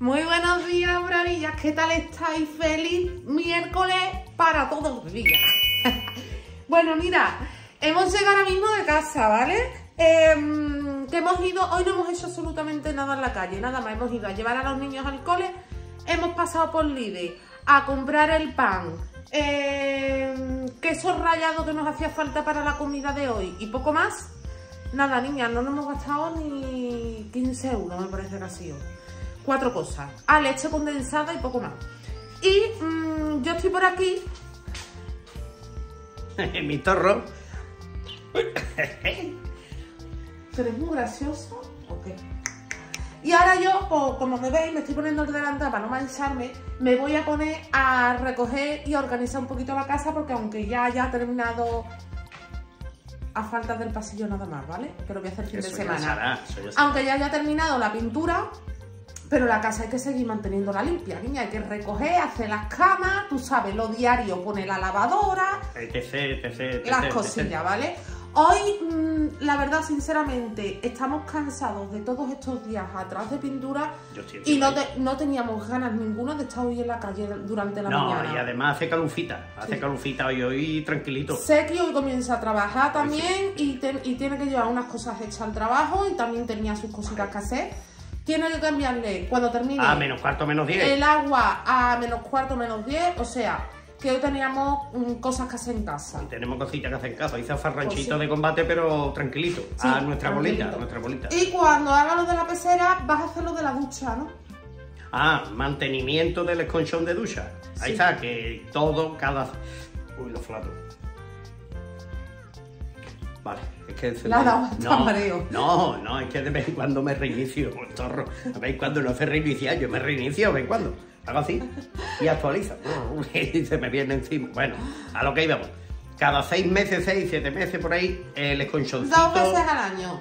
Muy buenos días, bravillas. ¿Qué tal estáis? Feliz miércoles para todos los días. bueno, mira, hemos llegado ahora mismo de casa, ¿vale? Em, que hemos ido, hoy no hemos hecho absolutamente nada en la calle, nada más. Hemos ido a llevar a los niños al cole, hemos pasado por Lidl a comprar el pan, em, queso rallado que nos hacía falta para la comida de hoy y poco más. Nada, niñas, no nos hemos gastado ni 15 euros, me parece que ha sido cuatro cosas. Ah, leche condensada y poco más. Y mm, yo estoy por aquí. Mi torro. ¿Pero es muy gracioso o qué? Y ahora yo, pues, como me veis, me estoy poniendo el delantal para no mancharme, me voy a poner a recoger y organizar un poquito la casa porque aunque ya haya terminado a falta del pasillo nada más, ¿vale? Que lo voy a hacer fin Eso de semana. eso ya Aunque ya haya terminado la pintura, pero la casa hay que seguir manteniéndola limpia, niña. Hay que recoger, hacer las camas, tú sabes, lo diario, poner la lavadora, etc, etc, etc, las cosillas, ¿vale? Hoy, mm, la verdad, sinceramente, estamos cansados de todos estos días atrás de pintura y no, te- no teníamos ganas ninguno de estar hoy en la calle durante la No, mañana. y además hace calufita. Hace Sí. calufita hoy, hoy tranquilito. Sé que hoy comienza a trabajar también y, te- y tiene que llevar unas cosas hechas al trabajo y también tenía sus cositas que hacer. Tiene que cambiarle cuando termine A menos cuarto, menos diez. el agua a menos cuarto, menos 10. O sea, que hoy teníamos mm, cosas que hacer en casa. Tenemos cositas que hacer en casa. Hice farranchito Pues sí. de combate, pero tranquilito. Sí, a nuestra bolita, tranquilito. a nuestra bolita. Y cuando haga lo de la pecera, vas a hacer lo de la ducha, ¿no? Ah, mantenimiento del esconchón de ducha. Ahí está, que todo, cada... Uy, los flatos. Vale, es que... se me- hasta no, mareo. no, no, es que de vez en cuando me reinicio, el torro. A en cuando no hace reiniciar, yo me reinicio de vez en cuando. Hago así y actualizo. Y se me viene encima. Bueno, a lo que íbamos. Cada seis meses, seis, siete meses por ahí, el esconchoncito... Dos veces al año.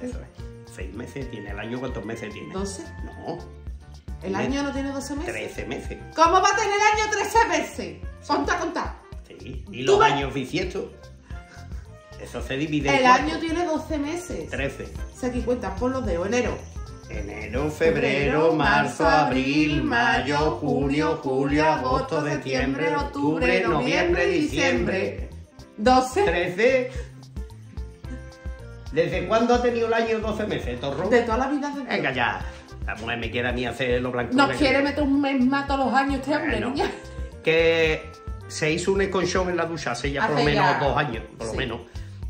Eso es. Seis meses tiene el año, ¿cuántos meses tiene? ¿Doce? No, ¿El año no tiene 12 meses? 13 meses. ¿Cómo va a tener año 13 meses? Ponte a contar. Sí, y los ves- años bisiestos. Eso se divide El año tiene 12 meses. 13. Se aquí cuentan por los dedos. Enero. Enero, febrero, marzo, abril, mayo, junio, julio, agosto, septiembre, octubre, noviembre, diciembre. 12 13. ¿Desde cuándo ha tenido el año 12 meses, Torro? de toda la vida de Venga ya. La mujer me quiere a mí hacer lo blanco. Nos quiere meter un mes más todos los años este hombre, Bueno, niña. que se hizo un esconchón en la ducha hace ya por lo menos ya- dos años, por lo menos.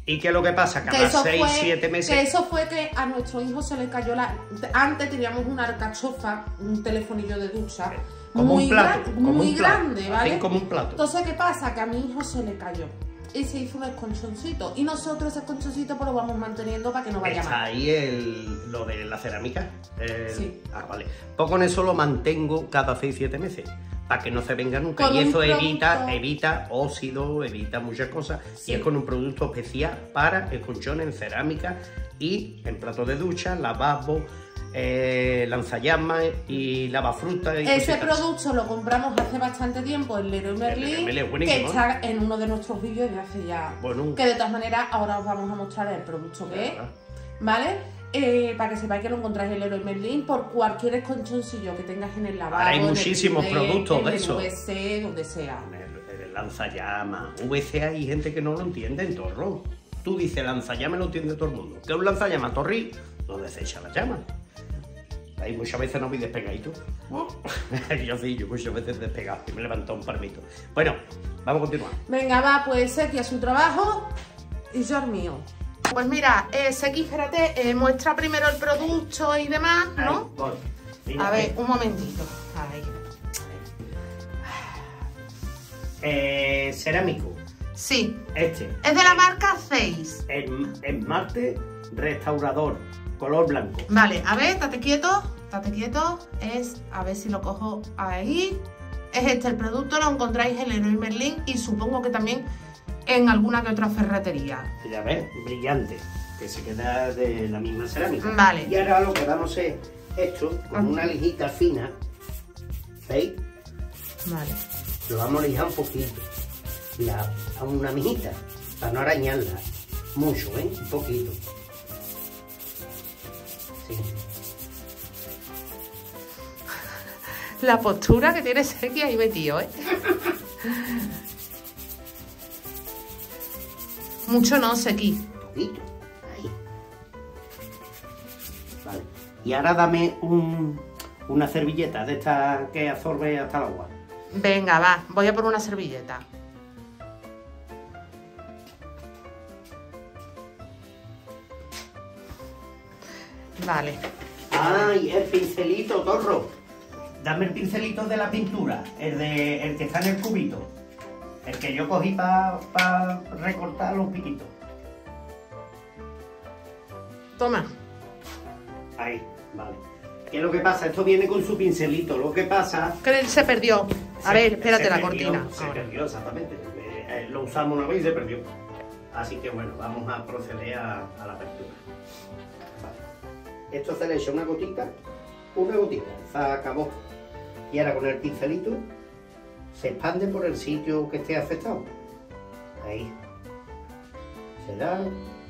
¿Y qué es lo que pasa? Que Cada eso, seis, fue, siete meses. que eso fue que a nuestro hijo se le cayó la... Antes teníamos una arcachofa, un telefonillo de ducha, Como muy, un plato, gran- como muy un plato, grande, ¿vale? como un plato. Entonces, ¿qué pasa? Que a mi hijo se le cayó. Y se hizo un esconchoncito. Y nosotros ese esconchoncito pues lo vamos manteniendo para que no vaya Está mal. ahí el, lo de la cerámica. El- Sí. Ah, vale. Pues con eso lo mantengo cada 6-7 meses. Para que no se venga nunca. Con y eso evita, producto- evita óxido, evita muchas cosas. Sí. Y es con un producto especial para esconchones en cerámica y en platos de ducha, lavabo, eh, lanzallamas y lavafrutas. y Ese producto lo compramos hace bastante tiempo en Leroy Merlin, Merlin, que está en uno de nuestros vídeos de hace ya... Bueno. Que de todas maneras ahora os vamos a mostrar el producto que es. ¿vale? Eh, para que sepáis que lo encontráis en Leroy Merlin por cualquier esconchoncillo que tengas en el lavabo. Ahora hay en el muchísimos productos en de el eso. VC, donde sea. El, el lanzallamas, VC hay gente que no lo entiende en torro. Tú dices lanzallamas lo entiende todo el mundo. ¿Qué es un lanzallamas? Torri, no desecha la llama. Ahí muchas veces no vi despegadito. yo sí, yo muchas veces despegado y me levantó un palmito. Bueno, vamos a continuar. Venga, va, pues Seki a su trabajo y yo al mío. Pues mira, eh, Seki, espérate, eh, muestra primero el producto y demás, ¿no? Ahí, voy. Mira, A ver, un momentito. Ahí. Eh, cerámico. Sí, Este. es de la marca 6. En, en mate restaurador. Color blanco. Vale, a ver, estate quieto, estate quieto. Es, a ver si lo cojo ahí. Es este el producto, lo encontráis en Leroy Merlin y supongo que también en alguna que otra ferretería. Ya ves, brillante, que se queda de la misma cerámica. Vale. Y ahora lo que vamos es esto, con una lijita fina, ¿veis? Vale. Lo vamos a lijar un poquito, la, a una mijita, para no arañarla mucho, ¿eh? Un poquito. Sí. La postura que tiene Sergio ahí metido, ¿eh? Mucho no, Seki. poquito, ahí. Vale. Y ahora dame un, una servilleta de esta que absorbe hasta el agua. Venga, va, voy a por una servilleta. Vale. Ay, el pincelito, torro. Dame el pincelito de la pintura, el, de, el que está en el cubito. El que yo cogí para recortar los piquitos. Toma. Ahí, vale. ¿Qué es lo que pasa? Esto viene con su pincelito. Lo que pasa... Que se perdió. A se- ver, espérate la perdió, cortina. Se ahora. perdió, exactamente. Eh, eh, lo usamos una vez y se perdió. Así que bueno, vamos a proceder a, a la apertura. Vale. Esto se le echa una gotita, una gotita, se acabó. Y ahora con el pincelito se expande por el sitio que esté afectado. Ahí. Se da,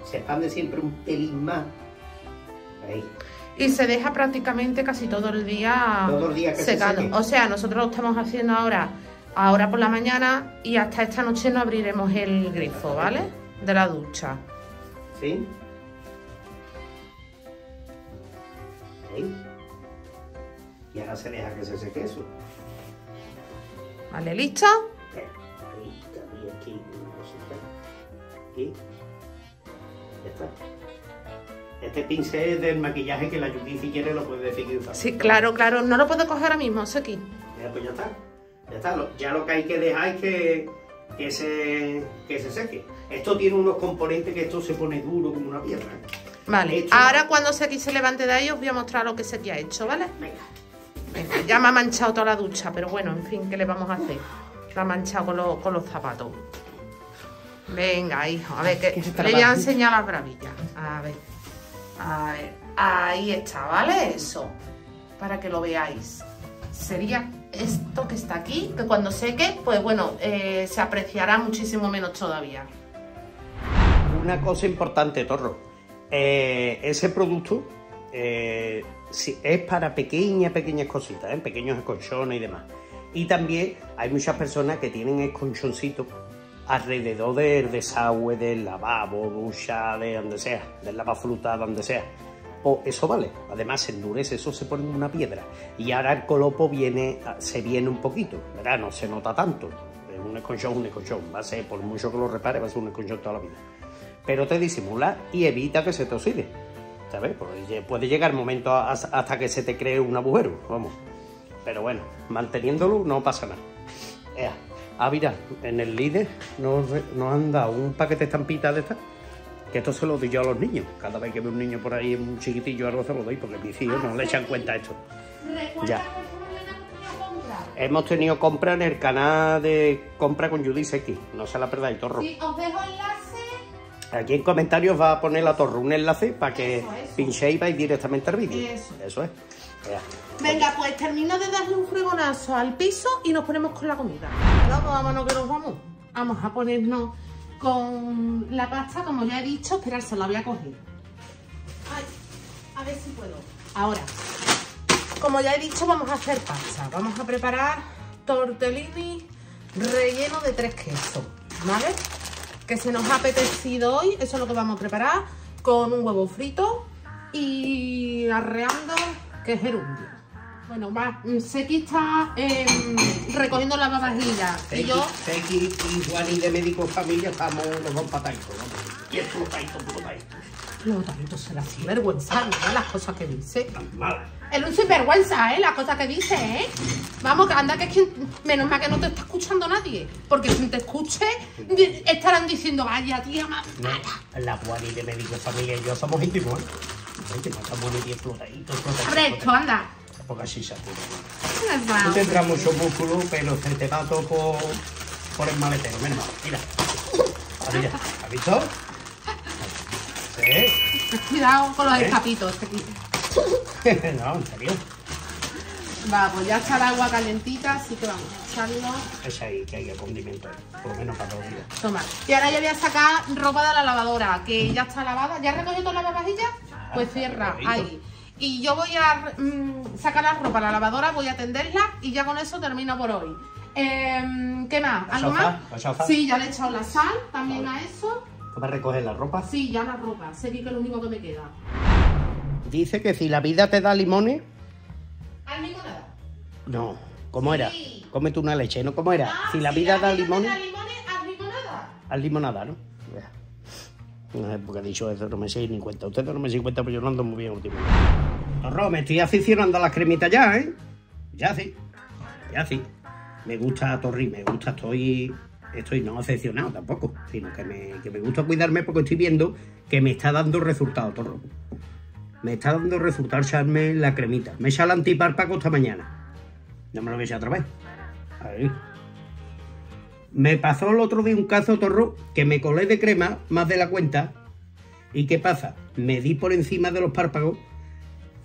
se expande siempre un pelín más. Ahí. Y se deja prácticamente casi todo el día Todo el día que se secando. seque. O sea, nosotros lo estamos haciendo ahora, ahora por la mañana y hasta esta noche no abriremos el grifo, ¿vale? De la ducha. ¿Sí? Ahí. Y ahora se deja que se seque eso. ¿Vale? También aquí una cosita. Aquí. Ya está. Este pincel es del maquillaje que la Yuki si quiere lo puede decir. Sí, claro, claro. No lo puedo coger ahora mismo, Seki. Ya, pues ya está. Ya está. Ya lo que hay que dejar es que, que, se, que se seque. Esto tiene unos componentes que esto se pone duro como una piedra. Vale. Hecho. Ahora cuando Seki se levante de ahí os voy a mostrar lo que Seki ha hecho, ¿vale? Venga. Venga, ya me ha manchado toda la ducha, pero bueno, en fin, ¿qué le vamos a hacer? La ha manchado con, los- con los zapatos. Venga, hijo, a ver, que le voy a enseñar las bravillas. A ver, a ver, ahí está, ¿vale? Eso, para que lo veáis. Sería esto que está aquí, que cuando seque, pues bueno, eh, se apreciará muchísimo menos todavía. Una cosa importante, Torro. Eh, ese producto eh, es para pequeñas, pequeñas cositas, ¿eh? pequeños esconchones y demás. Y también hay muchas personas que tienen esconchoncitos alrededor del desagüe, del lavabo, ducha, de donde sea, del lavafruta, donde sea. Pues eso vale. Además se endurece, eso se pone en una piedra. Y ahora el colopo viene, se viene un poquito, ¿verdad? No se nota tanto. Es un esconchón, un esconchón. Va a ser, por mucho que lo repare, va a ser un esconchón toda la vida pero te disimula y evita que se te oxide. ¿Sabes? Porque puede llegar el momento a- hasta que se te cree un agujero, vamos. Pero bueno, manteniéndolo no pasa nada. Ea. Ah, mira, en el líder nos, nos han dado un paquete de estampitas de estas. Que esto se lo doy yo a los niños. Cada vez que veo un niño por ahí, un chiquitillo, algo se lo doy, porque mis hijos no le echan cuenta esto. Ya. Hemos tenido compra en el canal de compra con Judice X. No se la perdáis, torro. Sí, os dejo enlace. Aquí en comentarios va a poner la torre un enlace para que Eso, eso. pinchéis y vais directamente al vídeo. Eso. es. Venga, pues termino de darle un fregonazo al piso y nos ponemos con la comida. Vamos, vámonos que nos vamos. Vamos a ponernos con la pasta, como ya he dicho. Esperad, se la voy a coger. Ay, a ver si puedo. Ahora, como ya he dicho, vamos a hacer pasta. Vamos a preparar tortellini relleno de tres quesos, ¿vale? Que se nos ha apetecido hoy, eso es lo que vamos a preparar, con un huevo frito y arreando, que es gerundio. Bueno, va, Seki está em, recogiendo la vajilla y yo... Teki y Juani de médico familia estamos los dos pataitos, ¿no? Y explotadito, explotadito. Lo tanto se la sinvergüenza, ¿no? Las cosas que dice. Tan mala. Es un sinvergüenza, ¿eh? Las cosas que dice, ¿eh? Vamos, que anda, que es que menos mal que no te está escuchando nadie. Porque si te escuche, estarán diciendo, vaya tía más No, mala. la Juani de médico familia y yo somos íntimos, ¿eh? Íntimos, estamos muy bien explotaditos, explotaditos. Abre esto, anda. Poca chicha, tío. Anda. Tú tendrás mucho músculo, pero se te va todo por, por el maletero, menos mal. Mira. Mira. ¿Has visto? ¿Sí? Cuidado con los ¿Eh? escapitos. no, en serio. Va, pues ya está el agua calentita, así que vamos a echarlo. Es ahí que hay que condimento, por lo menos para todos días. Toma. Y ahora yo voy a sacar ropa de la lavadora, que ya está lavada. ¿Ya recogido todas las lavavajillas? Pues cierra, ahí. Y yo voy a mm, sacar la ropa a la lavadora, voy a tenderla y ya con eso termino por hoy. Em, ¿Qué más? ¿La ¿Algo más? Sí, ya le he echado la sal también a eso. ¿Vas a recoger la ropa? Sí, ya la ropa. Sería que es lo único que me queda. Dice que si la vida te da limones, ¿Al mismo nada? no. ¿Cómo era? Sí. Cómete una leche, ¿no? ¿Cómo era? Ah, si la vida da te limones, da limones, al mismo nada. al limonada, ¿no? No sé por qué ha dicho eso, no me sé ni cuenta. Ustedes no me sé cuenta, pero yo no ando muy bien últimamente. Torro, me estoy aficionando a las cremitas ya, ¿eh? Ya sí. Ya sí. Me gusta Torri, me gusta, estoy. Estoy no aficionado tampoco, sino que me, que me gusta cuidarme porque estoy viendo que me está dando resultados, Torro. Me está dando resultados echarme la cremita. Me echa el antipárpago esta mañana. No me lo voy a otra vez. Ahí. Me pasó el otro día un caso, Torro, que me colé de crema más de la cuenta. ¿Y qué pasa? Me di por encima de los párpados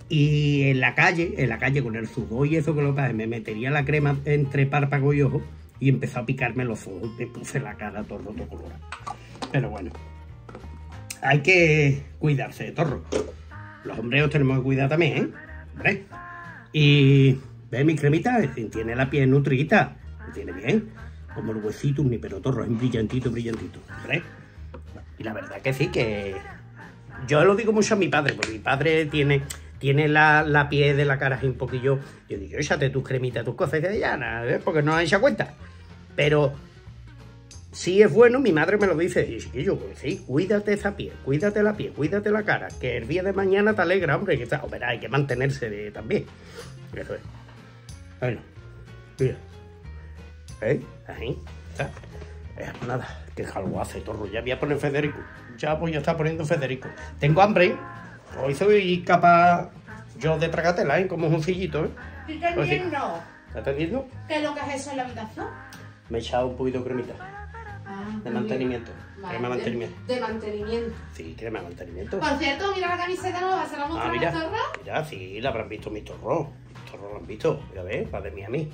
y en la calle, en la calle con el sudor y eso que lo pasa, me metería la crema entre párpago y ojo y empezó a picarme los ojos. Me puse la cara todo roto colorado. Pero bueno, hay que cuidarse, Torro. Los hombres os tenemos que cuidar también, ¿eh? Hombre. Y ve mi cremita, tiene la piel nutrida, me tiene bien, como el huesito, pero torro, es brillantito, brillantito, hombre. Y la verdad que sí, que yo lo digo mucho a mi padre, porque mi padre tiene, tiene la, la piel de la cara así un poquillo. Yo digo, échate tus cremitas, tus cosas, ya, nada, ¿eh? porque no hecho cuenta. Pero si es bueno, mi madre me lo dice, y chiquillo, pues sí, cuídate esa piel, cuídate la piel, cuídate la cara, que el día de mañana te alegra, hombre, que está, hombre, hay que mantenerse de- también. Eso es. Bueno, mira. ¿Eh? Ahí, está. Eh, nada, que jalgo hace, torro. Ya voy a poner Federico. Ya voy a estar poniendo Federico. Tengo hambre. Hoy soy capaz yo de tragatela, ¿eh? Como un cillito, ¿eh? Estoy entendiendo. ¿Estás entendiendo? ¿Qué es lo que es eso en la habitación? Me he echado un poquito de cremita. Ah, De mantenimiento. Vale, Crema de mantenimiento. De mantenimiento. Sí, crema de mantenimiento. Por cierto, mira la camiseta nueva, ¿se la Ah, mostrado mira. a Zorro? Mira, sí, la habrán visto mis torros. Mis torros lo han visto. Ya ves, va de mí a mí.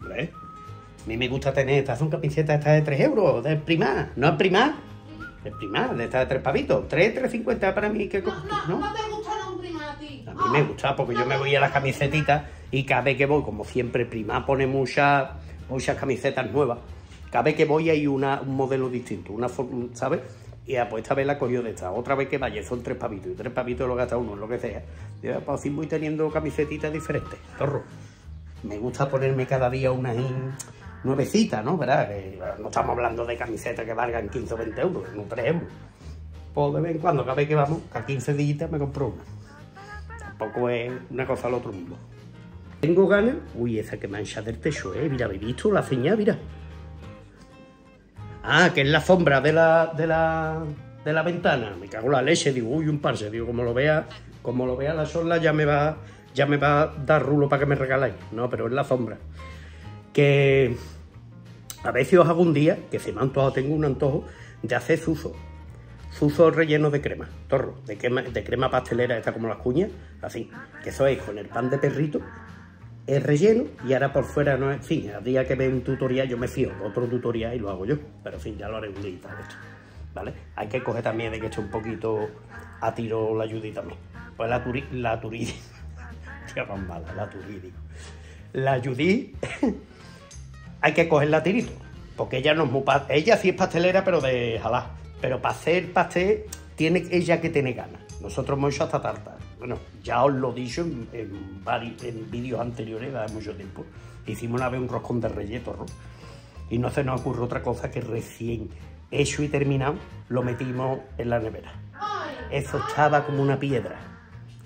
¿Ves? A mí me gusta tener estas son camisetas estas de 3 euros, de primar. No es primar. Es primar, de estas de 3 pavitos. 3, 3,50 para mí. que No, no, no te gusta un prima a ti. A mí me gusta porque yo me voy a las camisetitas y cada vez que voy, como siempre, Prima pone muchas muchas camisetas nuevas. Cada vez que voy hay una, un modelo distinto, una forma, ¿sabes? Y ah, pues esta vez la cogió de esta. Otra vez que vaya son tres pavitos y tres pavitos lo gasta uno, lo que sea. Y ah, pues así voy teniendo camisetitas diferentes. Torro. Me gusta ponerme cada día una ahí nuevecita, ¿no? ¿Verdad? No estamos hablando de camisetas que valgan 15 o 20 euros, no 3 euros. Pues de vez en cuando, cada vez que vamos, a 15 días me compro una. Tampoco es una cosa al otro mundo. Tengo ganas. Uy, esa que mancha del techo, eh. Mira, ¿habéis visto la señal? Mira. Ah, que es la sombra de la, de la, de la ventana. Me cago en la leche. Digo, uy, un parche. Digo, como lo vea, como lo vea la sola, ya me va, ya me va a dar rulo para que me regaláis. No, pero es la sombra. Que a veces os hago un día que se me ha antojado, tengo un antojo de hacer zuzo. Zuzo relleno de crema, torro, de crema, de crema pastelera, esta como las cuñas, así. Que eso es con el pan de perrito, el relleno y ahora por fuera no es. En fin, al día que ve un tutorial yo me fío otro tutorial y lo hago yo. Pero fin, ya lo haré un día. ¿Vale? Hay que coger también de que esté un poquito a tiro la Judy también. Pues la turi, la turidi. Tía más mala, la turidi. La Judy hay que cogerla a tirito. Porque ella no es muy Ella sí es pastelera, pero de. Pero para hacer pastel, tiene ella que tener ganas. Nosotros hemos hecho hasta tarta. Bueno, ya os lo he dicho en, en, vídeos anteriores hace mucho tiempo. Hicimos una vez un roscón de relleno, ¿no? Y no se nos ocurre otra cosa que recién hecho y terminado, lo metimos en la nevera. Eso estaba como una piedra.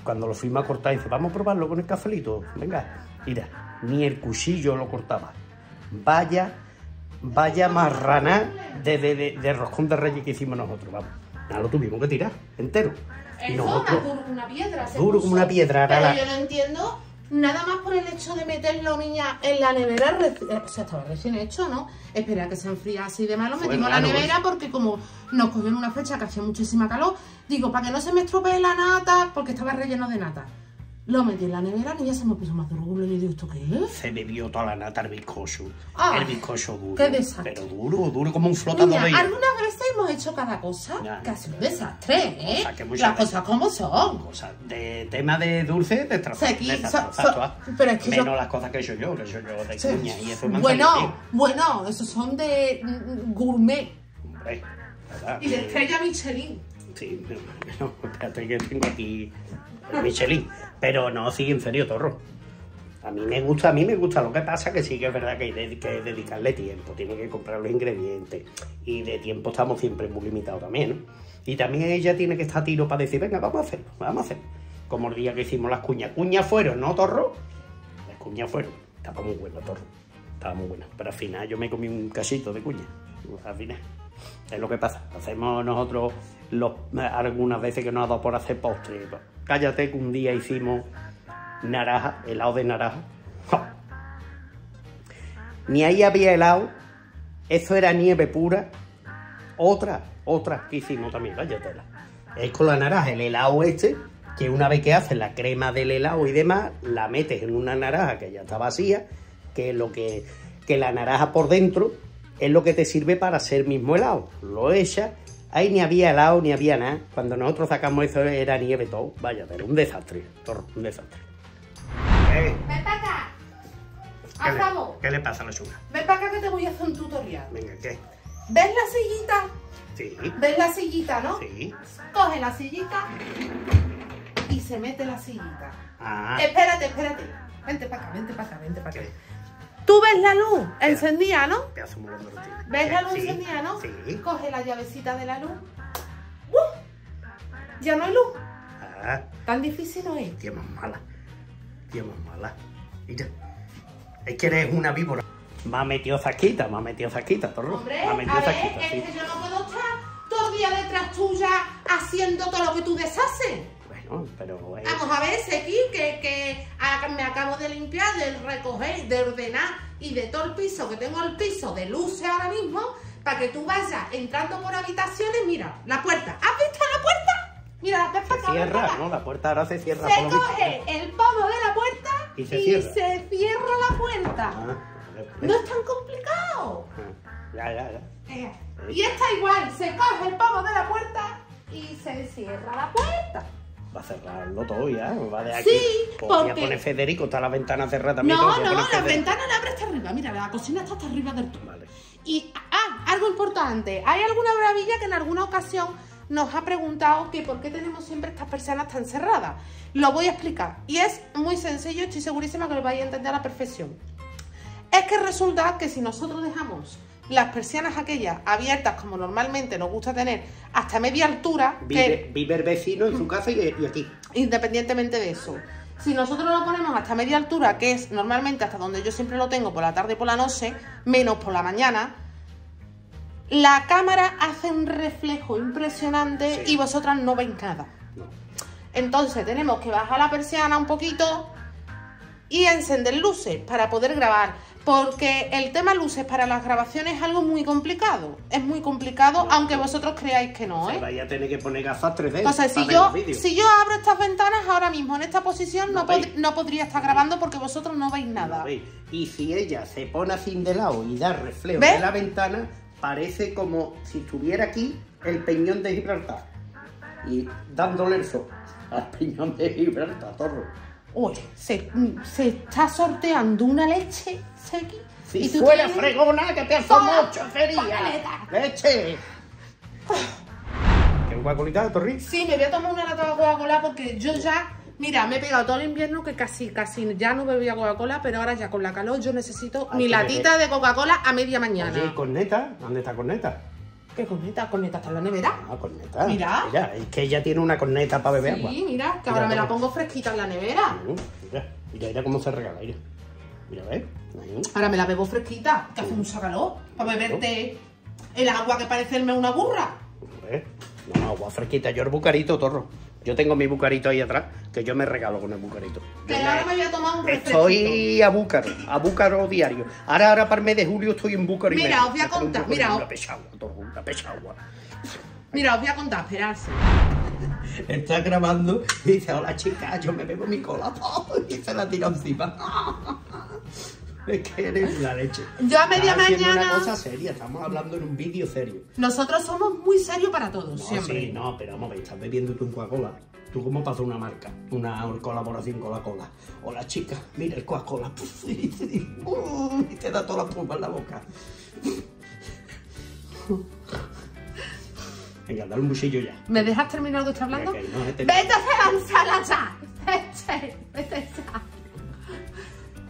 Cuando lo fuimos a cortar, dice, vamos a probarlo con el cafelito. Venga, mira, ni el cuchillo lo cortaba. Vaya, vaya marrana de, de, de, de roscón de reyes que hicimos nosotros, vamos. Nada, lo tuvimos que tirar entero. Y nosotros, duro como una piedra. Duro como una piedra, Pero la- yo no entiendo nada más por el hecho de meterlo, niña, en la nevera, eh, o sea, estaba recién hecho, ¿no? Espera que se enfriase y demás, lo metimos en la raro nevera porque como nos cogió en una fecha que hacía muchísima calor, digo, para que no se me estropee la nata, porque estaba relleno de nata. Lo metí en la nevera, niña, se me puso más duro. Y yo digo, ¿esto qué es? Se bebió toda la nata el bizcocho. Ay, el bizcocho duro. qué desastre. Pero duro, duro como un flotador de hielo. algunas veces hemos hecho cada cosa Ya. que ha sido un desastre, ¿eh? Que Las veces- cosas como son. Cosas de tema de dulce, de trazo. Sí, aquí, de so- so- pero es que Menos yo- las cosas que he hecho yo, que he hecho yo de Sí. cuña y eso Bueno, bueno, esos son de mm, gourmet. Hombre, ¿verdad? y de estrella Michelin. Sí, no, espérate que tengo aquí el Michelin. Pero no, sí, en serio, torro. A mí me gusta, a mí me gusta. Lo que pasa que sí que es verdad que hay que dedicarle tiempo. Tiene que comprar los ingredientes. Y de tiempo estamos siempre muy limitados también, ¿no? Y también ella tiene que estar a tiro para decir, venga, vamos a hacerlo, vamos a hacerlo. Como el día que hicimos las cuñas. Cuñas fueron, ¿no, torro? Las cuñas fueron. Estaba muy buena, torro. Estaba muy buena. Pero al final yo me comí un cachito de cuña. Al final. Es lo que pasa. Hacemos nosotros algunas veces que nos ha dado por hacer postre. Cállate que un día hicimos naranja, helado de naranja. ¡Ja! Ni ahí había helado. Eso era nieve pura. Otra, otra que hicimos también, cállate. Es con la naranja, el helado este, que una vez que haces la crema del helado y demás, la metes en una naranja que ya está vacía, que es lo que, que la naranja por dentro es lo que te sirve para hacer mismo helado. Lo echas, ahí ni había helado ni había nada. Cuando nosotros sacamos eso era nieve todo. Vaya, pero un desastre, torro, un desastre. Eh, Ven para acá. ¿qué, A le, qué le pasa a la chuga? Ven para acá que te voy a hacer un tutorial. Venga, ¿qué? ¿Ves la sillita? Sí, ¿Ves la sillita, no? sí. Coge la sillita y se mete la sillita. Ah, Espérate, espérate. Vente para acá, vente para acá, vente para acá. ¿qué? Tú ves la luz encendida, ¿no? ¿Ves la luz Sí, encendida, no? Sí. Coge la llavecita de la luz. ¡Uh! Ya no hay luz. Ah, Tan difícil no es. tía más mala. Tía más mala. Mira. Es que eres una víbora. Me ha metido zasquita, me ha metido zasquita, torro. Hombre, me ha a metido ver, zasquita, es sí. que yo no puedo estar todo el día detrás tuya haciendo todo lo que tú deshaces. Bueno, pero eh, Vamos a ver, Sequi, que, que a- me acabo de limpiar, de recoger, de ordenar y de todo el piso, que tengo el piso de luces ahora mismo, para que tú vayas entrando por habitaciones. Mira, la puerta. ¿Has visto la puerta? Mira, ven para acá, cierra, acá. ¿no? La puerta ahora se cierra Se coge el pomo de la puerta Y se cierra. se cierra la puerta. Ah, No es tan complicado. ah, ya, ya, ya. Eh, Y esta igual, se coge el pomo de la puerta y se cierra la puerta. Va a cerrarlo todo ya, va de aquí. Sí, porque- poner Federico, está la ventana cerrada también. No, no, la ventana la abre hasta arriba. Mira, la cocina está hasta arriba del todo. Vale. Y, ah, algo importante. Hay alguna maravilla que en alguna ocasión nos ha preguntado que por qué tenemos siempre estas persianas tan cerradas. Lo voy a explicar. Y es muy sencillo, estoy segurísima que lo vais a entender a la perfección. Es que resulta que si nosotros dejamos las persianas aquellas abiertas como normalmente nos gusta tener hasta media altura, que Vive, vive el vecino en su casa y, y aquí. independientemente de eso. Si nosotros lo ponemos hasta media altura, que es normalmente hasta donde yo siempre lo tengo por la tarde y por la noche, menos por la mañana, la cámara hace un reflejo impresionante Sí. y vosotras no veis nada. No. Entonces tenemos que bajar la persiana un poquito y encender luces para poder grabar. Porque el tema luces para las grabaciones es algo muy complicado. Es muy complicado, No, aunque no. vosotros creáis que no, Se ¿eh? vaya a tener que poner gafas 3D. Entonces, si para ver yo, si yo abro estas ventanas ahora mismo en esta posición, no, No pod- veis. no podría estar grabando porque vosotros no veis nada. Veis. Y si ella se pone así de lado y da reflejo ¿Ves? de la ventana, parece como si estuviera aquí el peñón de Gibraltar. Y dándole el sol al peñón de Gibraltar, torro. Oye, se, se está sorteando una leche, Seki. Si y tú fuera tienes- fregona, que te hace mucho sería. papeleta. ¡Leche! ¿Qué guacolita de torri? Sí, me voy a tomar una lata de Coca-Cola porque yo ya, mira, me he pegado todo el invierno que casi, casi ya no bebía Coca-Cola, pero ahora ya con la calor yo necesito Hay mi latita de Coca-Cola a media mañana. Oye, ¿y corneta? ¿Dónde está corneta? ¿Qué corneta? ¿Corneta está en la nevera? Ah, corneta. Mira. Ella, es que ella tiene una corneta para beber agua. Sí, mira, que Mira, ahora me la pongo fresquita en la nevera. Mira, mira, mira cómo se regala, mira. Mira, ¿ves? Ahí. Ahora me la bebo fresquita, que hace mucha calor, para beberte el agua que parece una burra. ¿Ves? No, agua fresquita. Yo el bucarito, torro. Yo tengo mi bucarito ahí atrás, que yo me regalo con el bucarito. Que ahora me voy a tomar un refresquito. Estoy a búcaro, a búcaro diario. Ahora, ahora para el mes de julio estoy en búcaro y Mira, os voy a contar, mira, Una pechagua, todo, una pechagua. Mira, os voy a contar, esperarse. Está grabando y dice, hola chica, yo me bebo mi cola y se la tira encima. Es que eres la leche. Yo a media Estás mañana- una cosa seria, estamos hablando en un vídeo serio. Nosotros somos muy serios para todos, No, siempre. sí, no, pero vamos, a ver, estás bebiendo tú un Coca-Cola. ¿Tú cómo pasó una marca? Una colaboración con la cola. Hola chica, mira el Coca-Cola. Y te, dice, y te da toda la pulpa en la boca. Venga, dale un buchillo ya. ¿Me dejas terminar que estoy hablando? Venga, no, este- ¡Vete a hacer la ensalada! ¡Vete! ¡Vete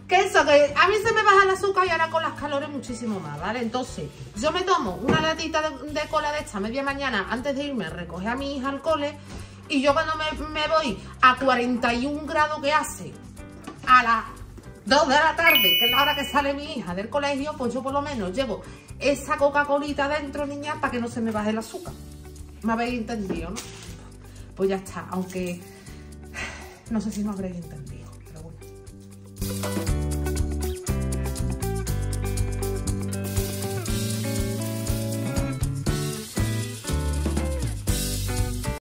Que eso, que a mí se me baja el azúcar y ahora con las calores muchísimo más, ¿vale? Entonces, yo me tomo una latita de, cola de esta media mañana antes de irme a recoger a mi hija al cole y yo cuando me, voy a 41 grados que hace a las 2 de la tarde, que es la hora que sale mi hija del colegio, pues yo por lo menos llevo esa Coca-Colita dentro, niña, para que no se me baje el azúcar. ¿Me habéis entendido, no? Pues ya está, aunque no sé si me habréis entendido.